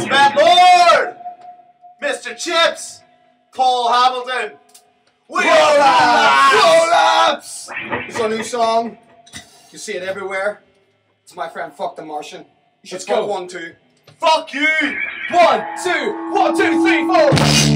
Spend Lord! Mr. Chips! Paul Hamilton! We Roll are ups! Roll ups! It's a new song. You see it everywhere. It's my friend Fuck the Martian. You should Let's go. one two. Fuck you! One, two, one, two, three, four.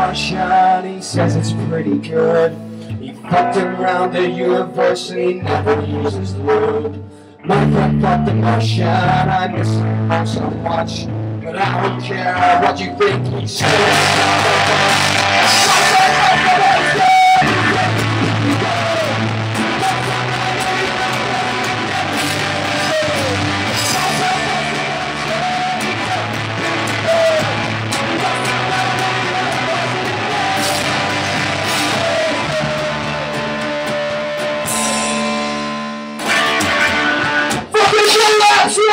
Martian, he says it's pretty good. He fucked around the universe and he never uses. My friend fucked the Martian, I miss him so much. But I don't care what you think. Brasil!